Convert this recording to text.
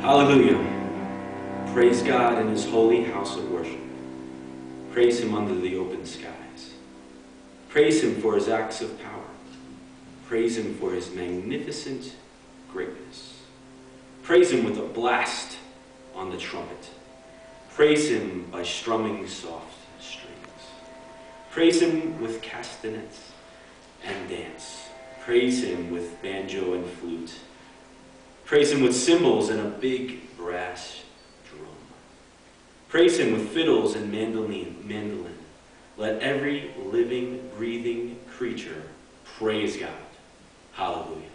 Hallelujah. Praise God in his holy house of worship. Praise him under the open skies. Praise him for his acts of power. Praise him for his magnificent greatness. Praise him with a blast on the trumpet. Praise him by strumming soft strings. Praise him with castanets and dance. Praise him with banjo and flute. Praise him with cymbals and a big brass drum. Praise him with fiddles and mandolin. mandolin. Let every living, breathing creature praise God. Hallelujah.